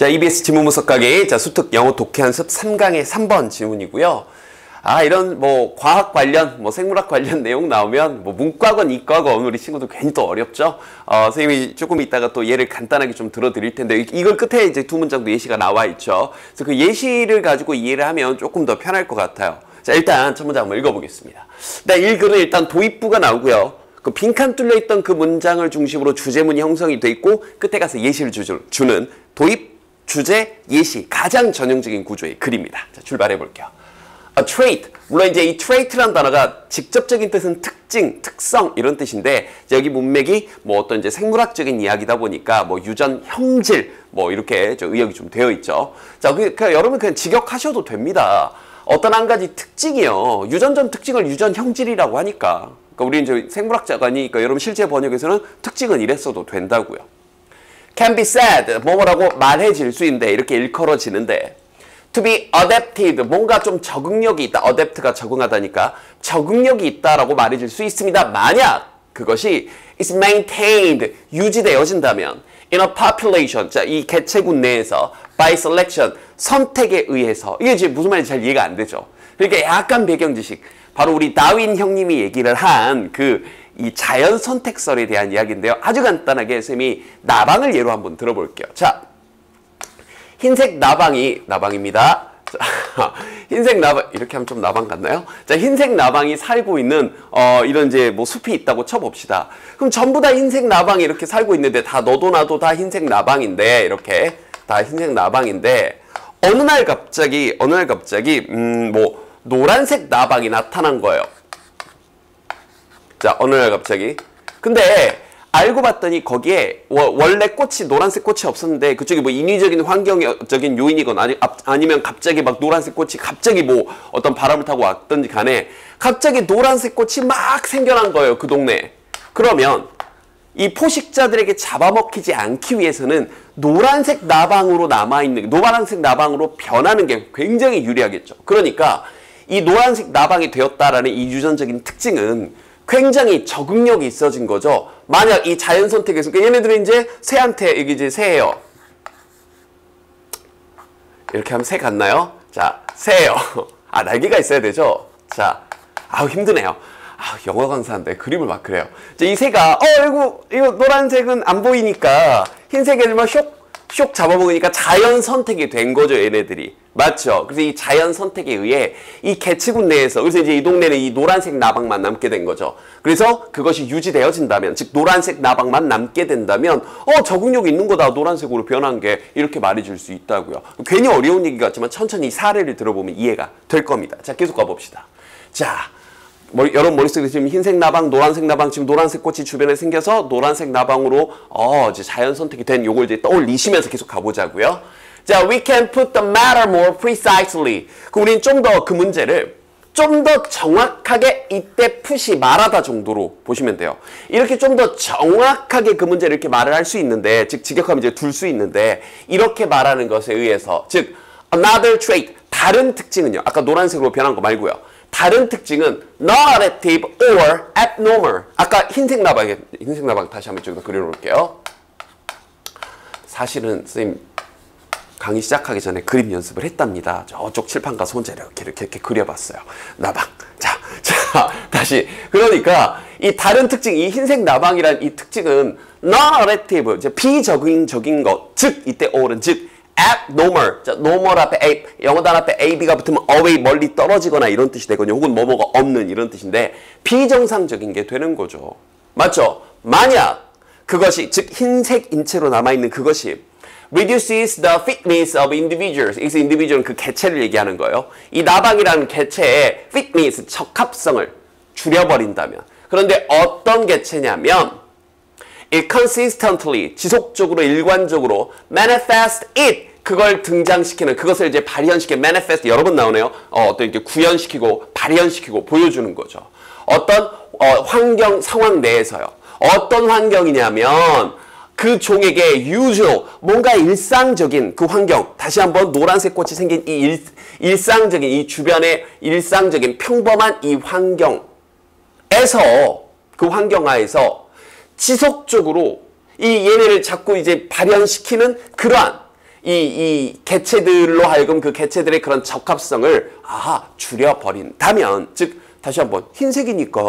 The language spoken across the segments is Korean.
자, EBS 지문 분석 가게 자, 수특 영어 독해 연습 3강의 3번 질문이고요. 아, 이런 뭐 과학 관련, 뭐 생물학 관련 내용 나오면 뭐 문과건 이과건 우리 친구들 괜히 또 어렵죠. 어, 선생님이 조금 이따가 또 예를 간단하게 좀 들어 드릴 텐데 이걸 끝에 이제 두 문장도 예시가 나와 있죠. 그래서 그 예시를 가지고 이해를 하면 조금 더 편할 것 같아요. 자, 일단 첫 문장 한번 읽어 보겠습니다. 일단 읽은 일단 도입부가 나오고요. 그 빈칸 뚫려 있던 그 문장을 중심으로 주제문이 형성이 돼 있고 끝에 가서 예시를 주, 주는 도입, 주제, 예시 가장 전형적인 구조의 글입니다. 자, 출발해 볼게요. A trait. 물론 이제 이 trait라는 단어가 직접적인 뜻은 특징, 특성 이런 뜻인데 여기 문맥이 뭐 어떤 이제 생물학적인 이야기다 보니까 뭐 유전 형질 뭐 이렇게 저 의역이 좀 되어 있죠. 자, 그, 그 여러분 그냥 직역하셔도 됩니다. 어떤 한 가지 특징이요. 유전점 특징을 유전 형질이라고 하니까. 그러니까 우리 이제 생물학자가니까 여러분 실제 번역에서는 특징은 이랬어도 된다고요. Can be said 뭐뭐라고 말해질 수 있는데 이렇게 일컬어지는데 to be adapted 뭔가 좀 적응력이 있다. adapt가 적응하다니까 적응력이 있다라고 말해질 수 있습니다. 만약 그것이 is maintained 유지되어진다면 in a population 자 이 개체군 내에서 by selection 선택에 의해서 이게 지금 무슨 말인지 잘 이해가 안 되죠. 그러니까 약간 배경 지식 바로 우리 다윈 형님이 얘기를 한그 이 자연 선택설에 대한 이야기인데요. 아주 간단하게 쌤이 나방을 예로 한번 들어볼게요. 자, 흰색 나방이 나방입니다. 자, 흰색 나방 이렇게 하면 좀 나방 같나요? 자, 흰색 나방이 살고 있는 어 이런 이제 뭐 숲이 있다고 쳐봅시다. 그럼 전부 다 흰색 나방이 이렇게 살고 있는데 다 너도 나도 다 흰색 나방인데 이렇게 다 흰색 나방인데 어느 날 갑자기 어느 날 갑자기 음 뭐 노란색 나방이 나타난 거예요. 자, 어느 날 갑자기. 근데 알고 봤더니 거기에 원래 꽃이 노란색 꽃이 없었는데 그쪽이 뭐 인위적인 환경적인 요인이건 아니, 아니 면 갑자기 막 노란색 꽃이 갑자기 뭐 어떤 바람을 타고 왔던지 간에 갑자기 노란색 꽃이 막 생겨난 거예요 그 동네에. 그러면 이 포식자들에게 잡아먹히지 않기 위해서는 노란색 나방으로 남아있는 노란색 나방으로 변하는 게 굉장히 유리하겠죠. 그러니까 이 노란색 나방이 되었다라는 이 유전적인 특징은 굉장히 적응력이 있어진 거죠. 만약 이 자연 선택에서 그러니까 얘네들은 이제 새한테 이게 이제 새예요. 이렇게 하면 새 같나요? 자, 새예요. 아, 날개가 있어야 되죠. 자, 아우 힘드네요. 아, 영어 강사인데 그림을 막 그래요. 이 새가 어, 이거 이거 노란색은 안 보이니까 흰색 애들만 쇽슉 잡아먹으니까 자연 선택이 된 거죠, 얘네들이. 맞죠? 그래서 이 자연 선택에 의해 이 개체군 내에서 그래서 이제 이 동네는 이 노란색 나방만 남게 된 거죠. 그래서 그것이 유지되어진다면 즉 노란색 나방만 남게 된다면 어 적응력 있는 거다 노란색으로 변한 게 이렇게 말해줄 수 있다고요. 괜히 어려운 얘기 같지만 천천히 사례를 들어보면 이해가 될 겁니다. 자 계속 가봅시다. 자 머리, 여러분 머릿속에 지금 흰색 나방, 노란색 나방, 지금 노란색 꽃이 주변에 생겨서 노란색 나방으로 어, 이제 자연 선택이 된 요걸 이제 떠올리시면서 계속 가보자고요. 자, we can put the matter more precisely. 그 우리는 좀 더 그 문제를 좀 더 정확하게 이때 푸시 말하다 정도로 보시면 돼요. 이렇게 좀 더 정확하게 그 문제를 이렇게 말을 할 수 있는데, 즉 직역하면 이제 둘 수 있는데, 이렇게 말하는 것에 의해서, 즉 another trait, 다른 특징은요. 아까 노란색으로 변한 거 말고요. 다른 특징은 non-adaptive or abnormal. 아까 흰색 나방, 흰색 나방 다시 한번 좀 그려놓을게요. 사실은 선생님 강의 시작하기 전에 그림 연습을 했답니다. 저쪽 칠판 가서 혼자 이렇게 이렇게, 이렇게 그려봤어요. 나방. 자, 자, 다시. 그러니까 이 다른 특징, 이 흰색 나방이란 이 특징은 non-adaptive, 비적응적인 것, 즉 이때 or은 즉 abnormal. 자, normal 앞에 a, 영어 단어 앞에 ab가 붙으면 away 멀리 떨어지거나 이런 뜻이 되거든요. 혹은 뭐뭐가 없는 이런 뜻인데 비정상적인 게 되는 거죠. 맞죠? 만약 그것이 즉 흰색 인체로 남아 있는 그것이 reduces the fitness of individuals. 여기서 individual은 그 개체를 얘기하는 거예요. 이 나방이라는 개체의 fitness, 적합성을 줄여버린다면. 그런데 어떤 개체냐면 it consistently, 지속적으로, 일관적으로 manifest it, 그걸 등장시키는 그것을 이제 발현시키는 manifest 여러 번 나오네요. 어, 어떤 이렇게 구현시키고 발현시키고 보여주는 거죠. 어떤 어, 환경 상황 내에서요. 어떤 환경이냐면 그 종에게 usual 뭔가 일상적인 그 환경 다시 한번 노란색 꽃이 생긴 이 일, 일상적인 이 주변의 일상적인 평범한 이 환경에서 그 환경하에서 지속적으로 이 얘네를 자꾸 이제 발현시키는 그러한 이, 이 개체들로 하여금 그 개체들의 그런 적합성을 아 줄여버린다면 즉 다시 한번 흰색이니까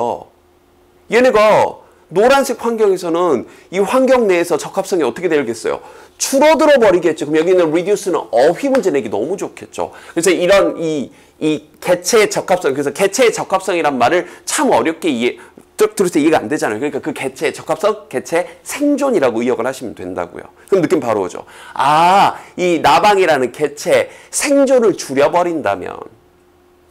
얘네가 노란색 환경에서는 이 환경 내에서 적합성이 어떻게 되겠어요? 줄어들어 버리겠죠. 그럼 여기는 reduce는 어휘 문제 내기 너무 좋겠죠. 그래서 이런 이, 이 개체의 적합성, 그래서 개체의 적합성이란 말을 참 어렵게 이해, 쭉 들을 때 이해가 안 되잖아요. 그러니까 그 개체의 적합성, 개체 생존이라고 의역을 하시면 된다고요. 그럼 느낌 바로 오죠. 아, 이 나방이라는 개체 생존을 줄여버린다면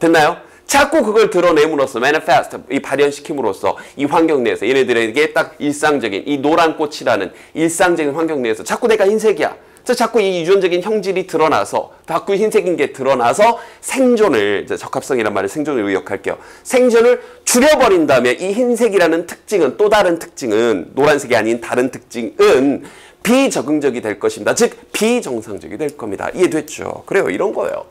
됐나요? 자꾸 그걸 드러내므로써 manifest 이 발현시킴으로써 이 환경 내에서 얘네들에게 딱 일상적인 이 노란 꽃이라는 일상적인 환경 내에서 자꾸 내가 흰색이야. 자, 자꾸 이 유전적인 형질이 드러나서 자꾸 흰색인 게 드러나서 생존을 적합성이란 말을 생존을 의역할게요. 생존을 줄여버린다면 이 흰색이라는 특징은 또 다른 특징은 노란색이 아닌 다른 특징은 비적응적이 될 것입니다. 즉 비정상적이 될 겁니다. 이해됐죠? 그래요. 이런 거예요.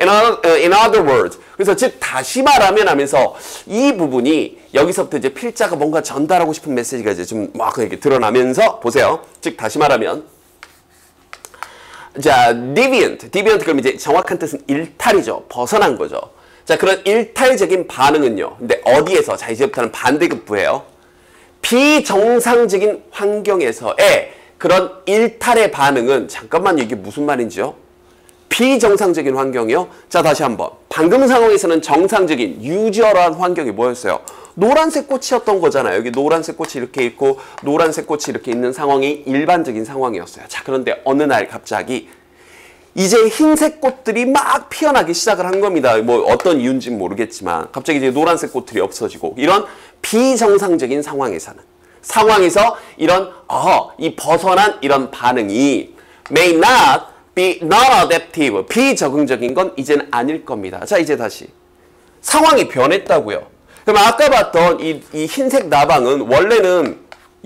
In other, in other words. 그래서 즉 다시 말하면 하면서 이 부분이 여기서부터 이제 필자가 뭔가 전달하고 싶은 메시지가 이제 좀 막 이렇게 드러나면서 보세요. 즉 다시 말하면 자, deviant. deviant 그럼 이제 정확한 뜻은 일탈이죠. 벗어난 거죠. 자, 그런 일탈적인 반응은요. 근데 어디에서? 자, 이제부터는 반대급부예요. 비정상적인 환경에서의 그런 일탈의 반응은 잠깐만 이게 무슨 말인지요? 비정상적인 환경이요. 자, 다시 한번. 방금 상황에서는 정상적인 유저러한 환경이 뭐였어요? 노란색 꽃이었던 거잖아요. 여기 노란색 꽃이 이렇게 있고 노란색 꽃이 이렇게 있는 상황이 일반적인 상황이었어요. 자, 그런데 어느 날 갑자기 이제 흰색 꽃들이 막 피어나기 시작을 한 겁니다. 뭐 어떤 이유인지는 모르겠지만 갑자기 이제 노란색 꽃들이 없어지고 이런 비정상적인 상황에서는 상황에서 이런 어, 이 벗어난 이런 반응이 may not be non-adaptive 비적응적인 건 이제는 아닐 겁니다. 자 이제 다시 상황이 변했다고요. 그럼 아까 봤던 이, 이 흰색 나방은 원래는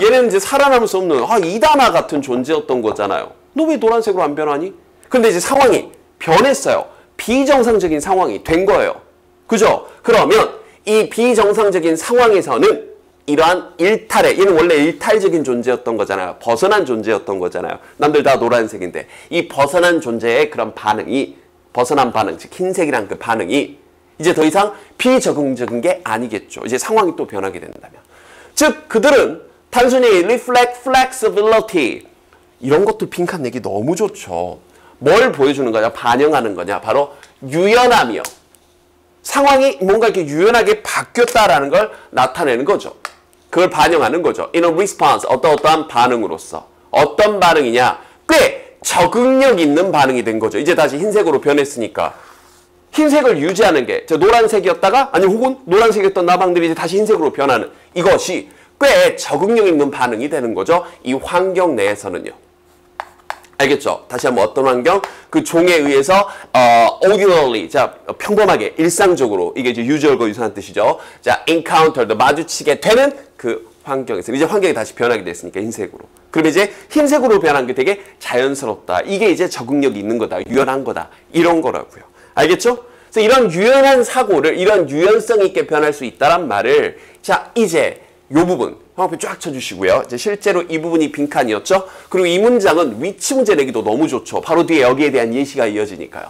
얘는 이제 살아남을 수 없는 아 이단화 같은 존재였던 거잖아요. 너 왜 노란색으로 안 변하니? 근데 이제 상황이 변했어요. 비정상적인 상황이 된 거예요. 그죠? 그러면 이 비정상적인 상황에서는 이러한 일탈에 얘는 원래 일탈적인 존재였던 거잖아요. 벗어난 존재였던 거잖아요. 남들 다 노란색인데 이 벗어난 존재의 그런 반응이 벗어난 반응, 즉 흰색이란 그 반응이 이제 더 이상 비적응적인 게 아니겠죠. 이제 상황이 또 변하게 된다면. 즉 그들은 단순히 reflect flexibility 이런 것도 빈칸 내기 너무 좋죠. 뭘 보여주는 거냐? 반영하는 거냐? 바로 유연함이요. 상황이 뭔가 이렇게 유연하게 바뀌었다라는 걸 나타내는 거죠. 그걸 반영하는 거죠. in a response, 어떠어떠한 반응으로서. 어떤 반응이냐? 꽤 적응력 있는 반응이 된 거죠. 이제 다시 흰색으로 변했으니까. 흰색을 유지하는 게, 저 노란색이었다가, 아니 혹은 노란색이었던 나방들이 이제 다시 흰색으로 변하는 이것이 꽤 적응력 있는 반응이 되는 거죠. 이 환경 내에서는요. 알겠죠? 다시 한번 어떤 환경? 그 종에 의해서 어, ordinarily, 자 평범하게, 일상적으로 이게 이제 usual과 유사한 뜻이죠. 자 encountered, 마주치게 되는 그 환경에서 이제 환경이 다시 변하게 됐으니까 흰색으로. 그럼 이제 흰색으로 변한 게 되게 자연스럽다. 이게 이제 적응력이 있는 거다, 유연한 거다 이런 거라고요. 알겠죠? 그래서 이런 유연한 사고를 이런 유연성 있게 변할 수 있다란 말을 자 이제 요 부분 화살표 쫙 쳐주시고요. 이제 실제로 이 부분이 빈칸이었죠. 그리고 이 문장은 위치 문제 내기도 너무 좋죠. 바로 뒤에 여기에 대한 예시가 이어지니까요.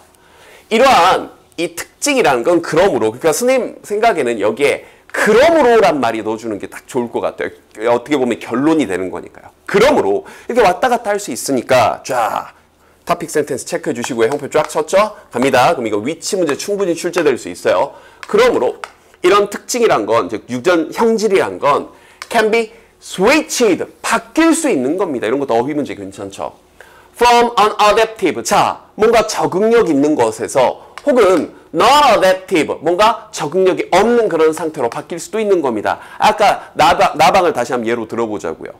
이러한 이 특징이라는 건 그러므로 그러니까 스님 생각에는 여기에 그러므로란 말이 넣어주는 게 딱 좋을 것 같아요. 어떻게 보면 결론이 되는 거니까요. 그러므로 이렇게 왔다 갔다 할 수 있으니까 쫙 토픽 센텐스 체크해 주시고요. 형표 쫙 쳤죠? 갑니다. 그럼 이거 위치 문제 충분히 출제될 수 있어요. 그러므로 이런 특징이란 건, 즉 유전 형질이란 건 can be switched, 바뀔 수 있는 겁니다. 이런 것도 어휘 문제 괜찮죠? from unadaptive, 자, 뭔가 적응력 있는 것에서 혹은 non-adaptive, 뭔가 적응력이 없는 그런 상태로 바뀔 수도 있는 겁니다. 아까 나방, 나방을 다시 한번 예로 들어보자고요.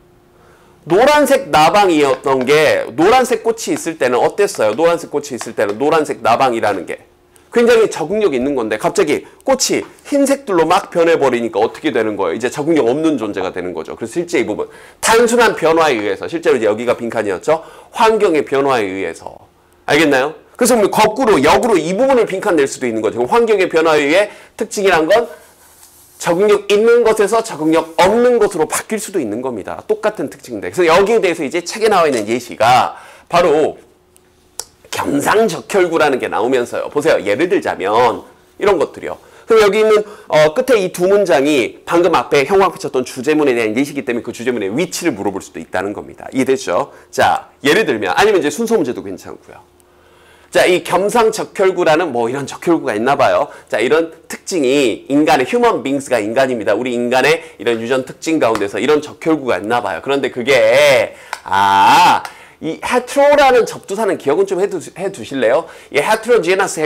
노란색 나방이었던 게 노란색 꽃이 있을 때는 어땠어요? 노란색 꽃이 있을 때는 노란색 나방이라는 게 굉장히 적응력 있는 건데 갑자기 꽃이 흰색들로 막 변해버리니까 어떻게 되는 거예요? 이제 적응력 없는 존재가 되는 거죠. 그래서 실제 이 부분 단순한 변화에 의해서 실제로 이제 여기가 빈칸이었죠. 환경의 변화에 의해서 알겠나요? 그래서 뭐 거꾸로 역으로 이 부분을 빈칸 낼 수도 있는 거죠. 환경의 변화에 의해 특징이란 건 적응력 있는 것에서 적응력 없는 것으로 바뀔 수도 있는 겁니다. 똑같은 특징인데. 그래서 여기에 대해서 이제 책에 나와 있는 예시가 바로 겸상적혈구라는 게 나오면서요. 보세요. 예를 들자면 이런 것들이요. 그럼 여기 있는 어, 끝에 이 두 문장이 방금 앞에 형광 붙였던 주제문에 대한 예시이기 때문에 그 주제문의 위치를 물어볼 수도 있다는 겁니다. 이해되죠? 자, 예를 들면 아니면 이제 순서 문제도 괜찮고요. 자, 이 겸상적혈구라는 뭐 이런 적혈구가 있나 봐요. 자, 이런 특징이 인간의 휴먼 빙스가 인간입니다. 우리 인간의 이런 유전 특징 가운데서 이런 적혈구가 있나 봐요. 그런데 그게 아, 이 헤트로라는 접두사는 기억은 좀 해두, 해두실래요? 이 헤트로지너스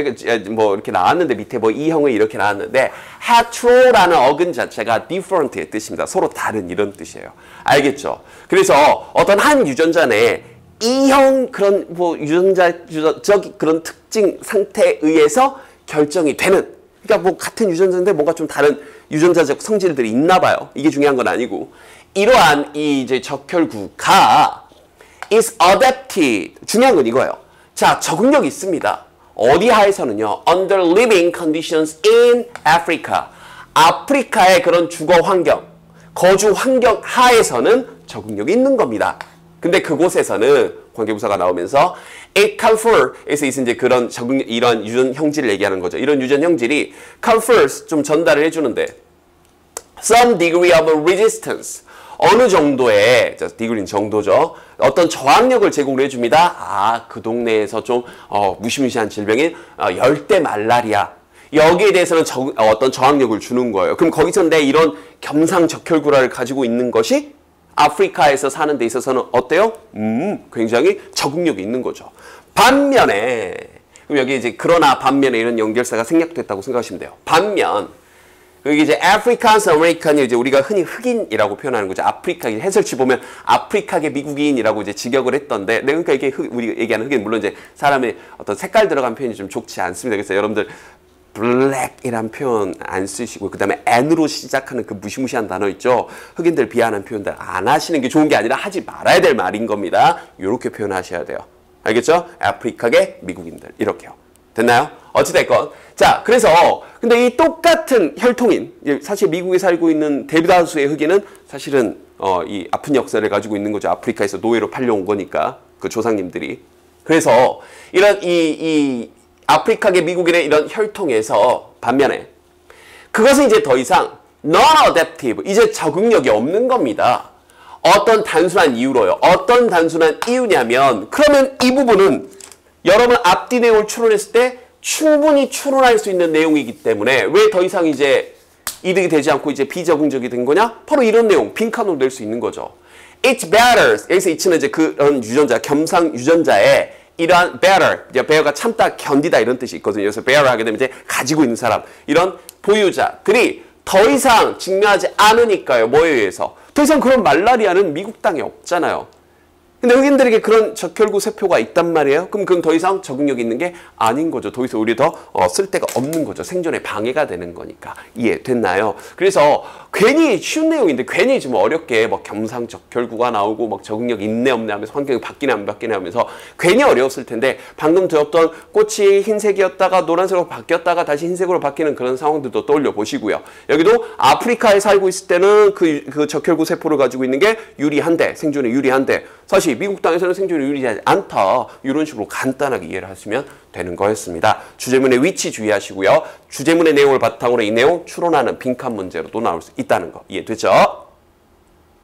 뭐 이렇게 나왔는데 밑에 뭐 이형이 이렇게 나왔는데 헤트로라는 어근 자체가 different의 뜻입니다. 서로 다른 이런 뜻이에요. 알겠죠? 그래서 어떤 한 유전자 내에 이형 그런 뭐 유전자 유전적 그런 특징 상태에 의해서 결정이 되는 그러니까 뭐 같은 유전자인데 뭔가 좀 다른 유전자적 성질들이 있나 봐요. 이게 중요한 건 아니고 이러한 이 이제 적혈구가 is adapted 중요한 건 이거예요. 자 적응력이 있습니다. 어디 하에서는요. under living conditions in Africa 아프리카의 그런 주거 환경 거주 환경 하에서는 적응력이 있는 겁니다. 근데 그곳에서는 관계부사가 나오면서 it confers 이제 그런 적응 이런 유전 형질을 얘기하는 거죠. 이런 유전 형질이 confers 좀 전달을 해주는데 some degree of resistance 어느 정도의 디그린 정도죠. 어떤 저항력을 제공을 해줍니다. 아, 그 동네에서 좀 어, 무시무시한 질병인 어, 열대 말라리아 여기에 대해서는 저, 어, 떤 저항력을 주는 거예요. 그럼 거기서 내 이런 겸상적혈구라를 가지고 있는 것이 아프리카에서 사는 데 있어서는 어때요? 음, 굉장히 적응력이 있는 거죠. 반면에 그럼 여기 이제 그러나 반면에 이런 연결사가 생략됐다고 생각하시면 돼요. 반면 여기 이제 African American이 이제 우리가 흔히 흑인이라고 표현하는 거죠. 아프리카 해설지 보면 아프리카계 미국인이라고 이제 직역을 했던데, 네, 그러니까 이게 흑, 우리가 얘기하는 흑인 물론 이제 사람의 어떤 색깔 들어간 표현이 좀 좋지 않습니다. 그래서 여러분들 black이란 표현 안 쓰시고 그다음에 n으로 시작하는 그 무시무시한 단어 있죠. 흑인들 비하하는 표현들 안 하시는 게 좋은 게 아니라 하지 말아야 될 말인 겁니다. 이렇게 표현하셔야 돼요. 알겠죠? 아프리카계 미국인들 이렇게요. 됐나요? 어찌됐건 자 그래서 근데 이 똑같은 혈통인 사실 미국에 살고 있는 대다수의 흑인은 사실은 어, 이 아픈 역사를 가지고 있는 거죠. 아프리카에서 노예로 팔려온 거니까 그 조상님들이 그래서 이런 이, 이 아프리카계 미국인의 이런 혈통에서 반면에 그것은 이제 더 이상 non-adaptive, 이제 적응력이 없는 겁니다. 어떤 단순한 이유로요. 어떤 단순한 이유냐면 그러면 이 부분은 여러분 앞뒤 내용을 추론했을 때 충분히 추론할 수 있는 내용이기 때문에 왜 더 이상 이제 이득이 되지 않고 이제 비적응적이 된 거냐? 바로 이런 내용 빈칸으로 낼 수 있는 거죠. It matters. 여기서 이치는 이제 그런 유전자, 겸상 유전자의 이러한 better, 이제 bear가 참다, 견디다 이런 뜻이 있거든요. 그래서 bear 하게 되면 이제 가지고 있는 사람, 이런 보유자들이 더 이상 증명하지 않으니까요. 뭐에 의해서? 더 이상 그런 말라리아는 미국 땅에 없잖아요. 근데 흑인들에게 그런 적혈구 세포가 있단 말이에요. 그럼 그건 더 이상 적응력 있는 게 아닌 거죠. 더 이상 우리 더 어, 쓸데가 없는 거죠. 생존에 방해가 되는 거니까. 이해됐나요? 그래서 괜히 쉬운 내용인데 괜히 좀 어렵게 막 겸상 적혈구가 나오고 막 적응력 있네 없네 하면서 환경이 바뀌네 안 바뀌네 하면서 괜히 어려웠을 텐데 방금 들었던 꽃이 흰색이었다가 노란색으로 바뀌었다가 다시 흰색으로 바뀌는 그런 상황들도 떠올려 보시고요. 여기도 아프리카에 살고 있을 때는 그, 그 적혈구 세포를 가지고 있는 게 유리한데 생존에 유리한데 사실 미국 땅에서는 생존이 유리하지 않다. 이런 식으로 간단하게 이해를 하시면 되는 거였습니다. 주제문의 위치 주의하시고요. 주제문의 내용을 바탕으로 이 내용 추론하는 빈칸 문제로도 나올 수 있다는 거 이해되죠?